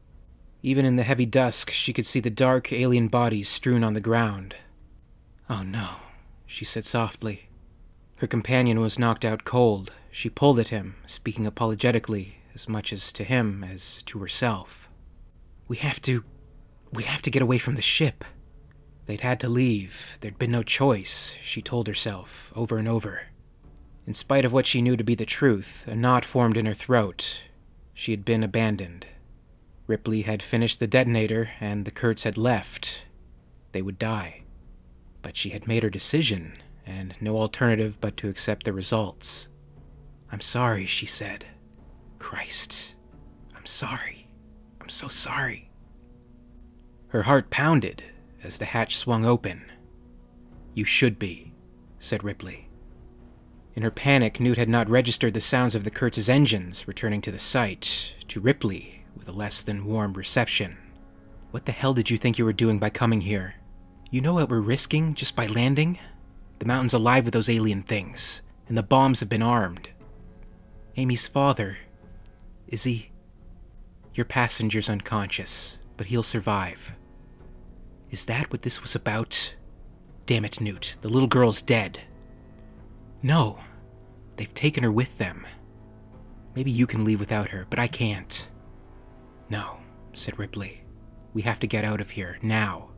Even in the heavy dusk, she could see the dark alien bodies strewn on the ground. Oh no, she said softly. Her companion was knocked out cold. She pulled at him, speaking apologetically, as much as to him as to herself. We have to. We have to get away from the ship. They'd had to leave. There'd been no choice, she told herself, over and over. In spite of what she knew to be the truth, a knot formed in her throat. She had been abandoned. Ripley had finished the detonator, and the Kurtz had left. They would die. But she had made her decision, and no alternative but to accept the results. I'm sorry, she said. Christ, I'm sorry. I'm so sorry. Her heart pounded as the hatch swung open. You should be, said Ripley. In her panic, Newt had not registered the sounds of the Kurtz's engines returning to the site. To Ripley, with a less than warm reception. What the hell did you think you were doing by coming here? You know what we're risking just by landing? The mountain's alive with those alien things, and the bombs have been armed. Amy's father. Is he? Your passenger's unconscious, but he'll survive. Is that what this was about? Damn it, Newt, the little girl's dead. No, they've taken her with them. Maybe you can leave without her, but I can't. No, said Ripley. We have to get out of here, now.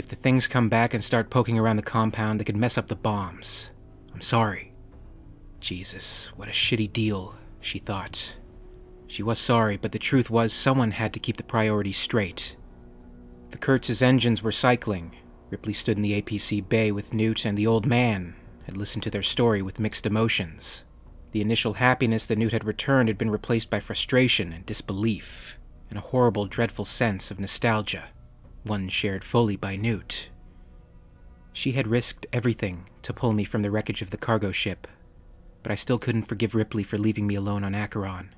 If the things come back and start poking around the compound, they could mess up the bombs. I'm sorry. Jesus, what a shitty deal, she thought. She was sorry, but the truth was someone had to keep the priorities straight. The Kurtz's engines were cycling. Ripley stood in the APC bay with Newt, and the old man had listened to their story with mixed emotions. The initial happiness that Newt had returned had been replaced by frustration and disbelief, and a horrible, dreadful sense of nostalgia, one shared fully by Newt. She had risked everything to pull me from the wreckage of the cargo ship, but I still couldn't forgive Ripley for leaving me alone on Acheron.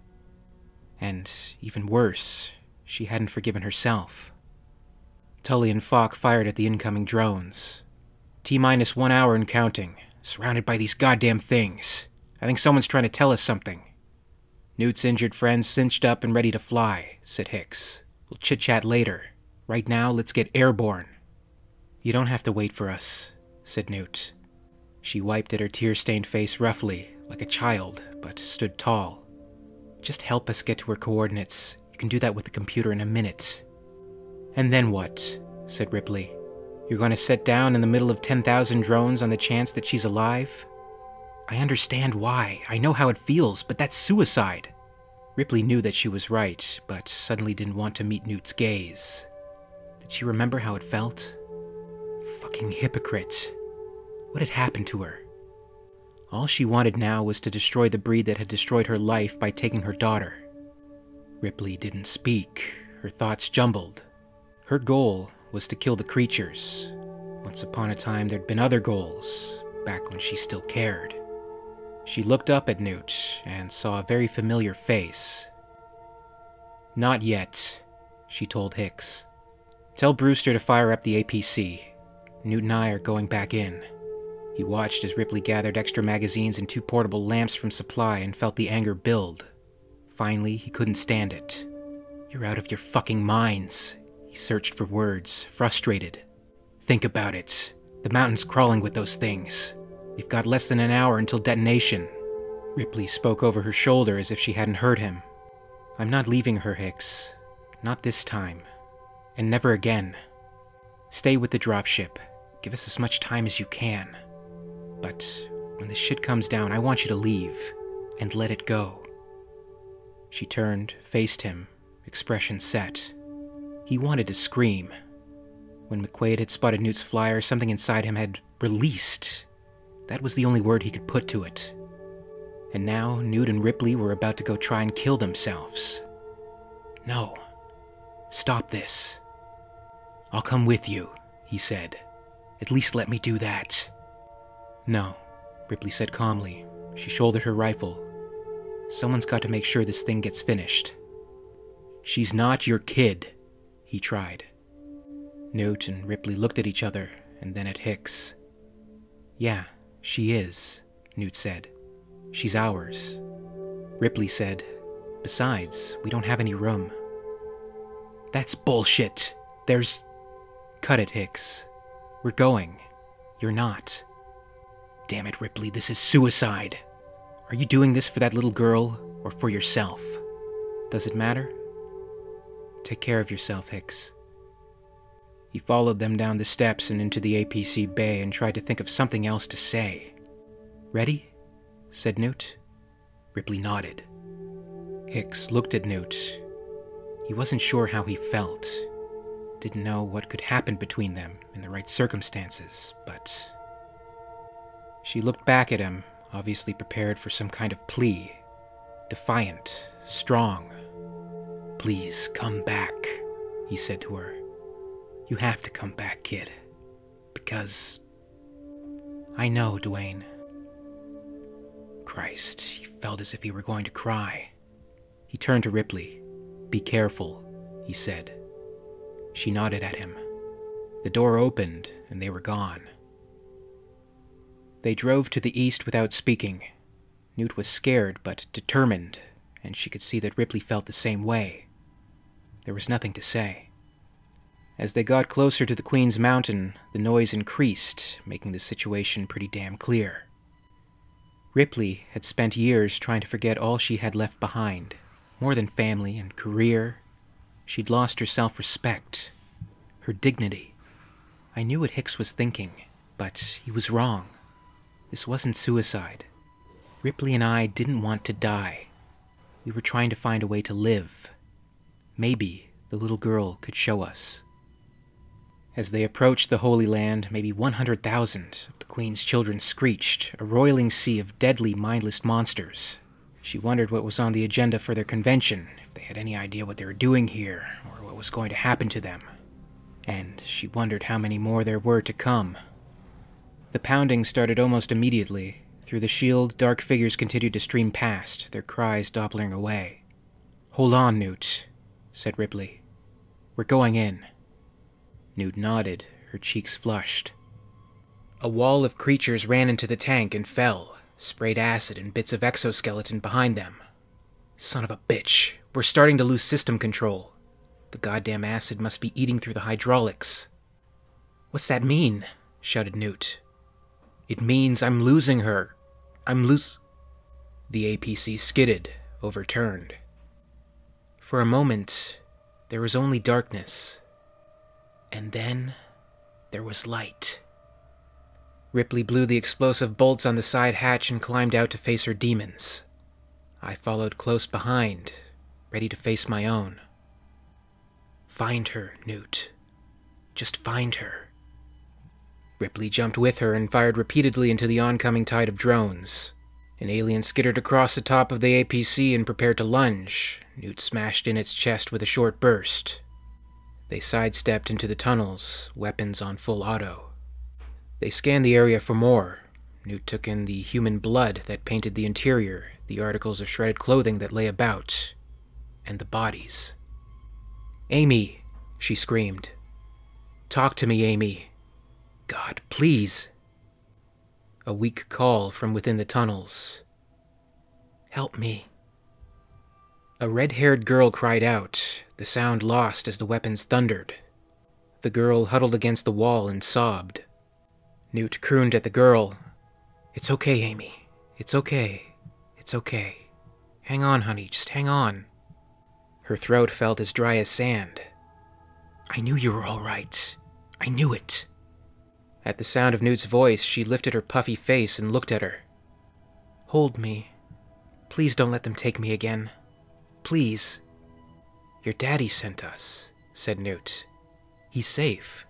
And, even worse, she hadn't forgiven herself. Tully and Falk fired at the incoming drones. T minus one hour and counting, surrounded by these goddamn things. I think someone's trying to tell us something. Newt's injured friend's cinched up and ready to fly, said Hicks. We'll chit chat later. Right now, let's get airborne. You don't have to wait for us, said Newt. She wiped at her tear stained face roughly, like a child, but stood tall. Just help us get to her coordinates. You can do that with the computer in a minute. And then what? said Ripley. You're going to sit down in the middle of 10,000 drones on the chance that she's alive? I understand why. I know how it feels, but that's suicide. Ripley knew that she was right, but suddenly didn't want to meet Newt's gaze. She remember how it felt? Fucking hypocrite. What had happened to her? All she wanted now was to destroy the breed that had destroyed her life by taking her daughter. Ripley didn't speak. Her thoughts jumbled. Her goal was to kill the creatures. Once upon a time, there'd been other goals, back when she still cared. She looked up at Newt and saw a very familiar face. Not yet, she told Hicks. Tell Brewster to fire up the APC. Newt and I are going back in. He watched as Ripley gathered extra magazines and two portable lamps from supply and felt the anger build. Finally, he couldn't stand it. You're out of your fucking minds. He searched for words, frustrated. Think about it. The mountain's crawling with those things. We've got less than an hour until detonation. Ripley spoke over her shoulder as if she hadn't heard him. I'm not leaving her, Hicks. Not this time. And never again. Stay with the dropship. Give us as much time as you can. But when the shit comes down, I want you to leave and let it go. She turned, faced him, expression set. He wanted to scream. When McQuaid had spotted Newt's flyer, something inside him had released. That was the only word he could put to it. And now Newt and Ripley were about to go try and kill themselves. No. Stop this. I'll come with you, he said. At least let me do that. No, Ripley said calmly. She shouldered her rifle. Someone's got to make sure this thing gets finished. She's not your kid, he tried. Newt and Ripley looked at each other and then at Hicks. Yeah, she is, Newt said. She's ours. Ripley said, Besides, we don't have any room. That's bullshit. There's. Cut it, Hicks. We're going. You're not. Damn it, Ripley, this is suicide. Are you doing this for that little girl or for yourself? Does it matter? Take care of yourself, Hicks. He followed them down the steps and into the APC bay and tried to think of something else to say. Ready? said Newt. Ripley nodded. Hicks looked at Newt. He wasn't sure how he felt. Didn't know what could happen between them in the right circumstances, but. She looked back at him, obviously prepared for some kind of plea. Defiant, strong. Please come back, he said to her. You have to come back, kid. Because. I know, Dwayne. Christ, he felt as if he were going to cry. He turned to Ripley. Be careful, he said. She nodded at him. The door opened, and they were gone. They drove to the east without speaking. Newt was scared but determined, and she could see that Ripley felt the same way. There was nothing to say. As they got closer to the Queen's Mountain, the noise increased, making the situation pretty damn clear. Ripley had spent years trying to forget all she had left behind. More than family and career, she'd lost her self respect, her dignity. I knew what Hicks was thinking, but he was wrong. This wasn't suicide. Ripley and I didn't want to die. We were trying to find a way to live. Maybe the little girl could show us. As they approached the Holy Land, maybe 100,000 of the Queen's children screeched, a roiling sea of deadly, mindless monsters. She wondered what was on the agenda for their convention, had any idea what they were doing here, or what was going to happen to them. And she wondered how many more there were to come. The pounding started almost immediately. Through the shield, dark figures continued to stream past, their cries doppling away. Hold on, Newt, said Ripley. We're going in. Newt nodded, her cheeks flushed. A wall of creatures ran into the tank and fell, sprayed acid and bits of exoskeleton behind them. Son of a bitch, we're starting to lose system control. The goddamn acid must be eating through the hydraulics. What's that mean? shouted Newt. It means I'm losing her. I'm lose. The APC skidded, overturned. For a moment, there was only darkness and then there was light. Ripley blew the explosive bolts on the side hatch and climbed out to face her demons. I followed close behind, ready to face my own. Find her, Newt. Just find her. Ripley jumped with her and fired repeatedly into the oncoming tide of drones. An alien skittered across the top of the APC and prepared to lunge. Newt smashed in its chest with a short burst. They sidestepped into the tunnels, weapons on full auto. They scanned the area for more. Newt took in the human blood that painted the interior, the articles of shredded clothing that lay about, and the bodies. Amy, she screamed. Talk to me, Amy. God, please. A weak call from within the tunnels. Help me. A red haired girl cried out, the sound lost as the weapons thundered. The girl huddled against the wall and sobbed. Newt crooned at the girl. It's okay, Amy. It's okay. It's okay. Hang on, honey, just hang on. Her throat felt as dry as sand. I knew you were all right. I knew it. At the sound of Newt's voice, she lifted her puffy face and looked at her. Hold me. Please don't let them take me again. Please. Your daddy sent us, said Newt. He's safe.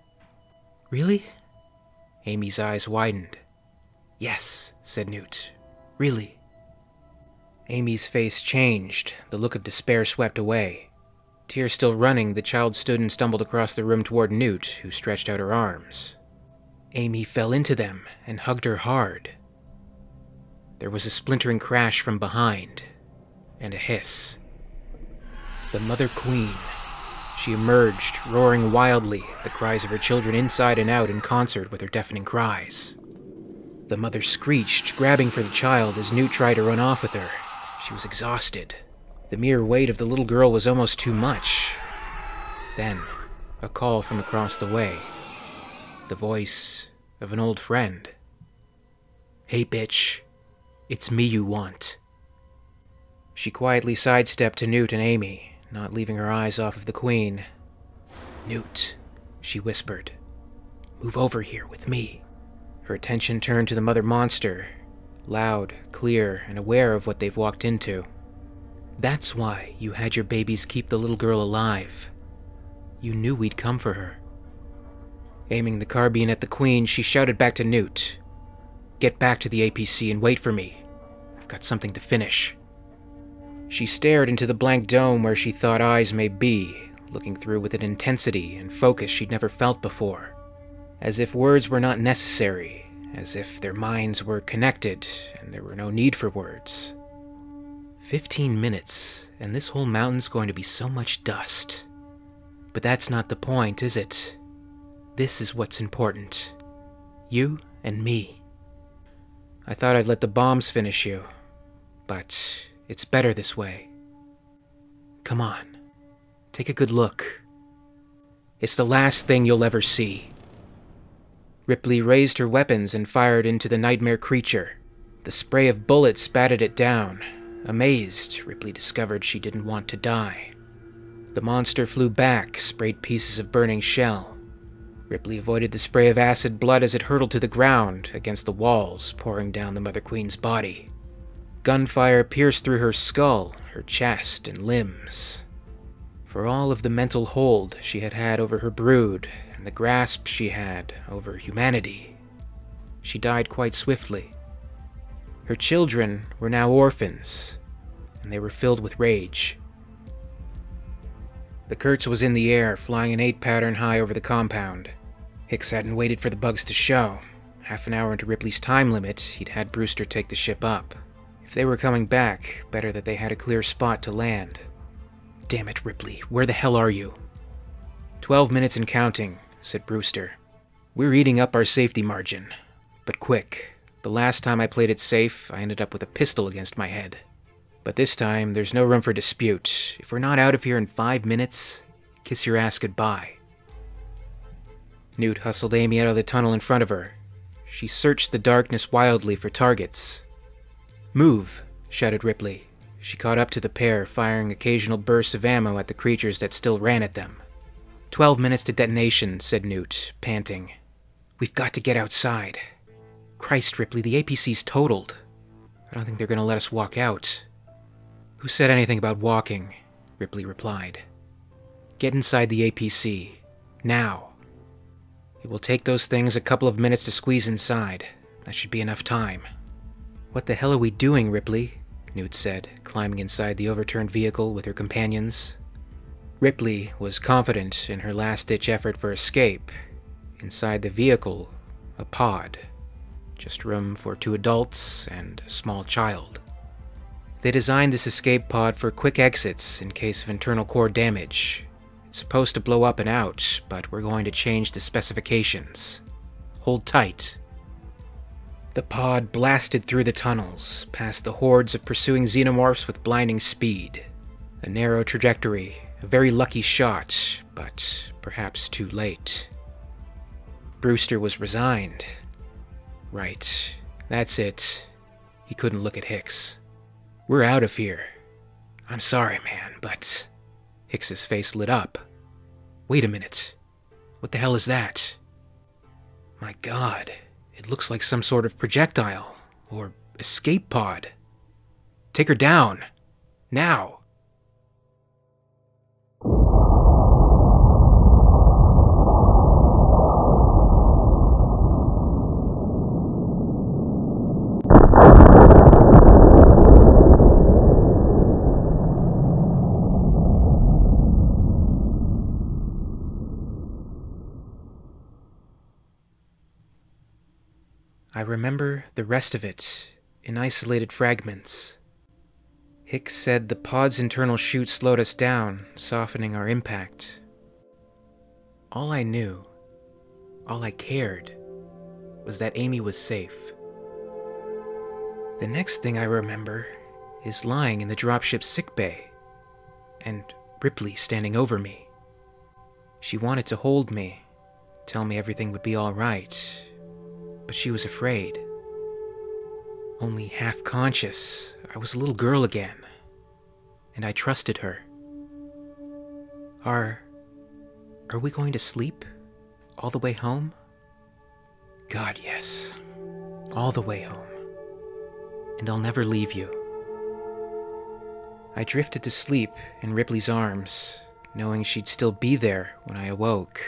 Really? Amy's eyes widened. Yes, said Newt. Really. Amy's face changed, the look of despair swept away. Tears still running, the child stood and stumbled across the room toward Newt, who stretched out her arms. Amy fell into them and hugged her hard. There was a splintering crash from behind, and a hiss. The Mother Queen. She emerged, roaring wildly, the cries of her children inside and out in concert with her deafening cries. The mother screeched, grabbing for the child as Newt tried to run off with her. She was exhausted. The mere weight of the little girl was almost too much. Then, a call from across the way. The voice of an old friend. Hey, bitch. It's me you want. She quietly sidestepped to Newt and Amy, not leaving her eyes off of the Queen. Newt, she whispered. Move over here with me. Her attention turned to the mother monster, loud, clear, and aware of what they've walked into. That's why you had your babies keep the little girl alive. You knew we'd come for her. Aiming the carbine at the Queen, she shouted back to Newt Get back to the APC and wait for me. I've got something to finish. She stared into the blank dome where she thought eyes may be, looking through with an intensity and focus she'd never felt before. As if words were not necessary, as if their minds were connected and there were no need for words. Fifteen minutes, and this whole mountain's going to be so much dust. But that's not the point, is it? This is what's important. You and me. I thought I'd let the bombs finish you, but it's better this way. Come on, take a good look. It's the last thing you'll ever see. Ripley raised her weapons and fired into the nightmare creature. The spray of bullets batted it down, Amazed, Ripley discovered she didn't want to die. The monster flew back, sprayed pieces of burning shell. Ripley avoided the spray of acid blood as it hurtled to the ground against the walls, pouring down the Mother Queen's body. Gunfire pierced through her skull, her chest, and limbs. For all of the mental hold she had had over her brood and the grasp she had over humanity, she died quite swiftly. Her children were now orphans, and they were filled with rage. The Kurtz was in the air, flying an eight pattern high over the compound. Hicks hadn't waited for the bugs to show. Half an hour into Ripley's time limit, he'd had Brewster take the ship up. If they were coming back, better that they had a clear spot to land. Damn it, Ripley, where the hell are you? Twelve minutes and counting, said Brewster. We're eating up our safety margin. But quick, the last time I played it safe, I ended up with a pistol against my head. But this time, there's no room for dispute. If we're not out of here in five minutes, kiss your ass goodbye. Newt hustled Amy out of the tunnel in front of her. She searched the darkness wildly for targets. Move, shouted Ripley. She caught up to the pair, firing occasional bursts of ammo at the creatures that still ran at them. Twelve minutes to detonation, said Newt, panting. We've got to get outside. Christ, Ripley, the APC's totaled. I don't think they're gonna let us walk out. Who said anything about walking? Ripley replied. Get inside the APC. Now. It will take those things a couple of minutes to squeeze inside. That should be enough time. What the hell are we doing, Ripley? Newt said, climbing inside the overturned vehicle with her companions. Ripley was confident in her last ditch effort for escape. Inside the vehicle, a pod just room for two adults and a small child. They designed this escape pod for quick exits in case of internal core damage. It's supposed to blow up and out, but we're going to change the specifications. Hold tight. The pod blasted through the tunnels, past the hordes of pursuing xenomorphs with blinding speed. A narrow trajectory, a very lucky shot, but perhaps too late. Brewster was resigned, Right. That's it. He couldn't look at Hicks. We're out of here. I'm sorry, man, but. Hicks's face lit up. Wait a minute. What the hell is that? My god, it looks like some sort of projectile. Or escape pod. Take her down. Now. Remember the rest of it in isolated fragments. Hicks said the pod's internal chute slowed us down, softening our impact. All I knew, all I cared, was that Amy was safe. The next thing I remember is lying in the dropship's sickbay, and Ripley standing over me. She wanted to hold me, tell me everything would be all right, but she was afraid. Only half conscious, I was a little girl again, and I trusted her. Are. are we going to sleep? All the way home? God, yes. All the way home. And I'll never leave you. I drifted to sleep in Ripley's arms, knowing she'd still be there when I awoke,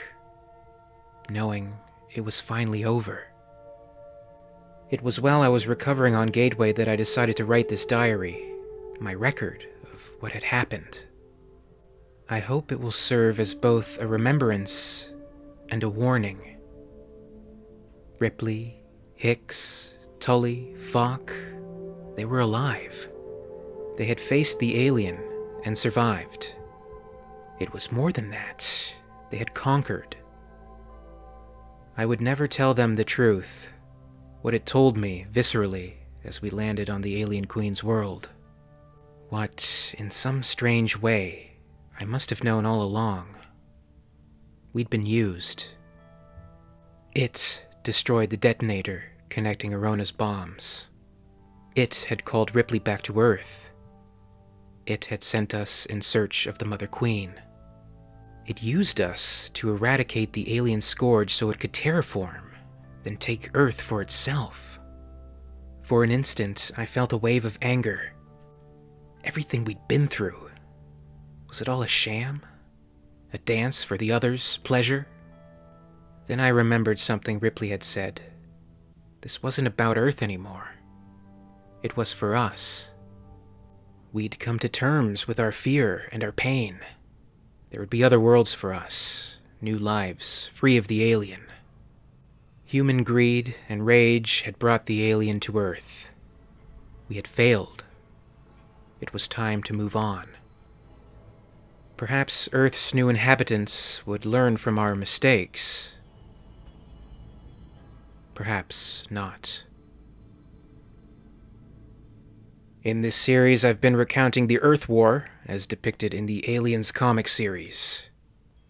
knowing it was finally over. It was while I was recovering on Gateway that I decided to write this diary, my record of what had happened. I hope it will serve as both a remembrance and a warning. Ripley, Hicks, Tully, Falk, they were alive. They had faced the alien and survived. It was more than that. They had conquered. I would never tell them the truth, what it told me viscerally as we landed on the alien queen's world. What, in some strange way, I must have known all along. We'd been used. It destroyed the detonator connecting Arona's bombs. It had called Ripley back to Earth. It had sent us in search of the Mother Queen. It used us to eradicate the alien scourge so it could terraform then take Earth for itself. For an instant, I felt a wave of anger. Everything we'd been through. Was it all a sham? A dance for the others' pleasure? Then I remembered something Ripley had said. This wasn't about Earth anymore. It was for us. We'd come to terms with our fear and our pain. There would be other worlds for us, new lives, free of the alien. Human greed and rage had brought the alien to Earth. We had failed. It was time to move on. Perhaps Earth's new inhabitants would learn from our mistakes. Perhaps not. In this series, I've been recounting the Earth War, as depicted in the Aliens comic series.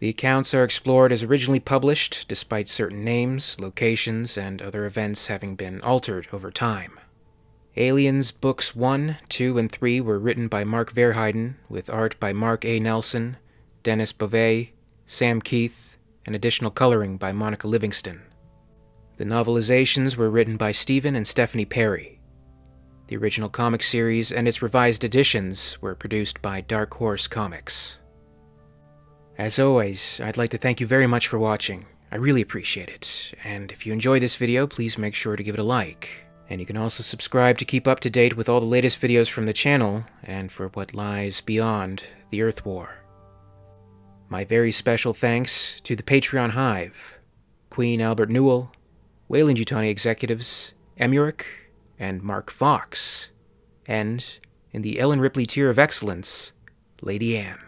The accounts are explored as originally published, despite certain names, locations, and other events having been altered over time. Aliens Books 1, 2, and 3 were written by Mark Verheiden, with art by Mark A. Nelson, Dennis Beauvais, Sam Kieth, and additional coloring by Monica Livingston. The novelizations were written by Stephen and Stephani Perry. The original comic series and its revised editions were produced by Dark Horse Comics. As always, I'd like to thank you very much for watching. I really appreciate it. And if you enjoy this video, please make sure to give it a like. And you can also subscribe to keep up to date with all the latest videos from the channel and for what lies beyond the Earth War. My very special thanks to the Patreon Hive, Queen Albert Newell, Weyland-Yutani executives, EmYarUk, and Mark Fox, and, in the Ellen Ripley Tier of Excellence, Lady Anne.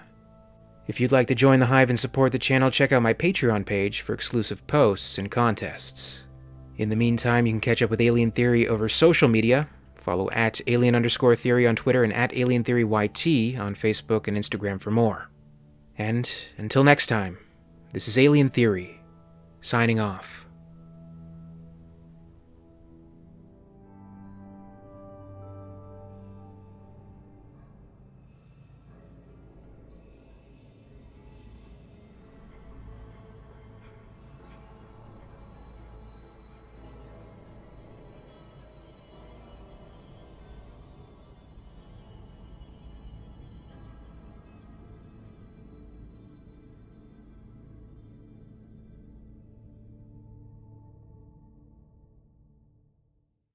If you'd like to join the Hive and support the channel, check out my Patreon page for exclusive posts and contests. In the meantime, you can catch up with Alien Theory over social media. Follow at alien underscore theory on Twitter and at alien theory YT on Facebook and Instagram for more. And until next time, this is Alien Theory, signing off.